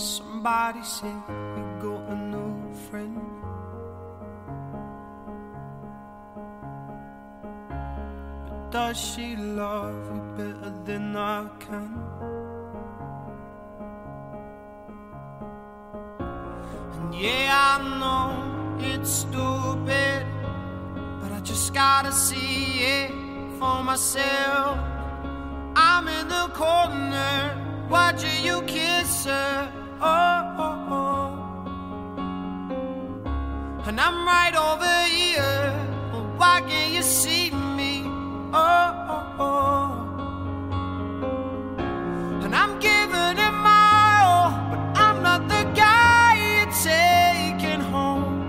Somebody said we got a new friend. But does she love you better than I can? And yeah, I know it's stupid, but I just gotta see it for myself. And I'm right over here. Why can't you see me? Oh, oh, oh. And I'm giving it my all, but I'm not the guy you're taking home.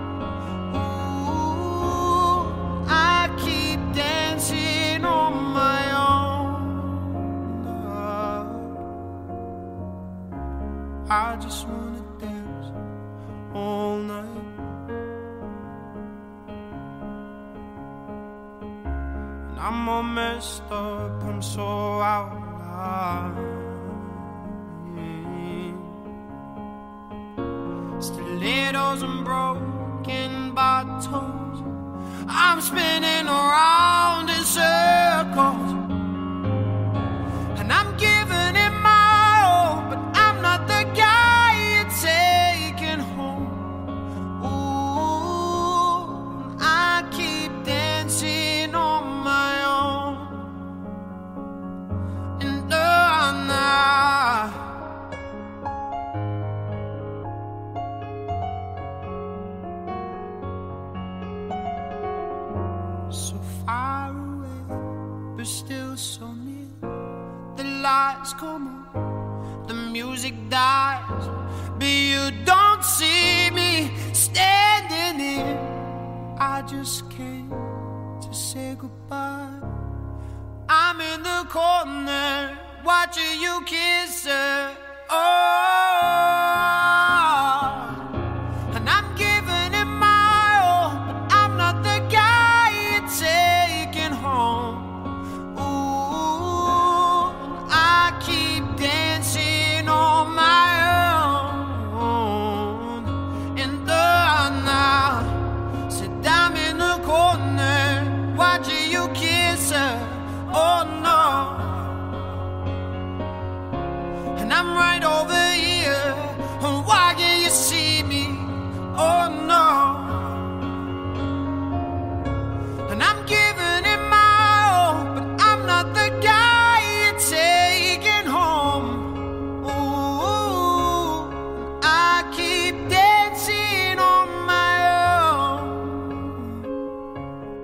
Ooh, I keep dancing on my own. I just wanna dance all night. I'm all messed up, I'm so out of line. Stilettos and broken bottles. I'm spinning around so near. The lights come on, the music dies, but you don't see me standing here. I just came to say goodbye. I'm in the corner watching you kiss her. Oh,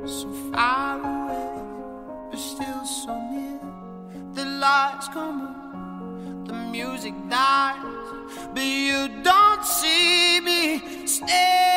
So far away, but still so near. The lights come on, the music dies, but you don't see me stay.